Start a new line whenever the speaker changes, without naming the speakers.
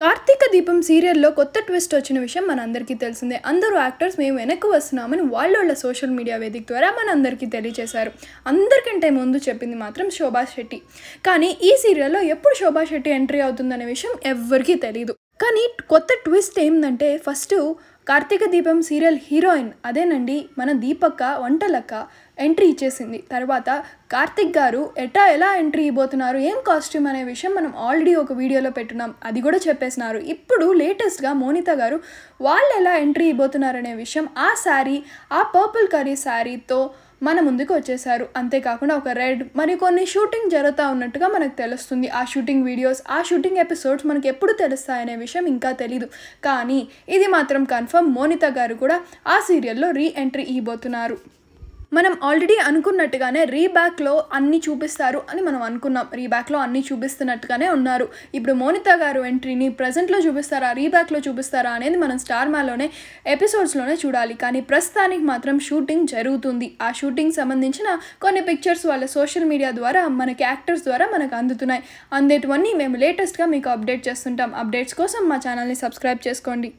కార్తీక దీపం సీరియల్లో కొత్త ట్విస్ట్ వచ్చిన విషయం మనందరికీ తెలిసిందే. అందరూ యాక్టర్స్ మేము వెనక్కి వస్తున్నామని వాళ్ళ సోషల్ మీడియా వేదిక ద్వారా మనందరికీ తెలియజేశారు. అందరికంటే ముందు చెప్పింది మాత్రం శోభా శెట్టి. కానీ ఈ సీరియల్లో ఎప్పుడు శోభా శెట్టి ఎంట్రీ అవుతుందనే విషయం ఎవ్వరికీ తెలియదు కానీ కొత్త ట్విస్ట్ ఏంటంటే ఫస్ట్ కార్తీక దీపం సీరియల్ హీరోయిన్ అదేనండి మన దీపక్క వంటలక్క ఎంట్రీ ఇచ్చేసింది. తర్వాత కార్తిక్ గారు ఎటా ఎలా ఎంట్రీ ఇవ్వబోతున్నారు? ఏం కాస్ట్యూమ్? అనే విషయం మనం ఆల్రెడీ ఒక వీడియోలో పెట్టున్నాం. అది కూడా చెప్పేసినారు. ఇప్పుడు లేటెస్ట్గా మోనిత గారు వాళ్ళు ఎలా ఎంట్రీ ఇవ్వబోతున్నారు? అనే విషయం ఆ శారీ ఆ పర్పుల్ కర్రీ శారీతో మన ముందుకు వచ్చేసారు. అంతేకాకుండా ఒక రెడ్ మరి కొన్ని షూటింగ్ జరుగుతూ ఉన్నట్టుగా మనకు తెలుస్తుంది. ఆ షూటింగ్ వీడియోస్ ఆ షూటింగ్ ఎపిసోడ్స్ మనకి ఎప్పుడు తెలుస్తాయనే విషయం ఇంకా తెలీదు. కానీ ఇది మాత్రం కన్ఫర్మ్ మోనిత గారు కూడా ఆ సీరియల్లో రీ ఎంట్రీ ఇవ్వబోతున్నారు. మనం ఆల్రెడీ అనుకున్నట్టుగానే రీబ్యాక్లో అన్నీ చూపిస్తారు అని మనం అనుకున్నాం. రీబ్యాక్లో అన్నీ చూపిస్తున్నట్టుగానే ఉన్నారు. ఇప్పుడు మోనిత గారు ఎంట్రీని ప్రజెంట్లో చూపిస్తారా రీబ్యాక్లో చూపిస్తారా అనేది మనం స్టార్ మాలోనే ఎపిసోడ్స్లోనే చూడాలి. కానీ ప్రస్తుతానికి మాత్రం షూటింగ్ జరుగుతుంది. ఆ షూటింగ్ సంబంధించిన కొన్ని పిక్చర్స్ వాళ్ళ సోషల్ మీడియా ద్వారా మనకి యాక్టర్స్ ద్వారా మనకు అందుతున్నాయి. అందేటివన్నీ మేము లేటెస్ట్గా మీకు అప్డేట్ చేస్తుంటాం. అప్డేట్స్ కోసం మా ఛానల్ని సబ్స్క్రైబ్ చేసుకోండి.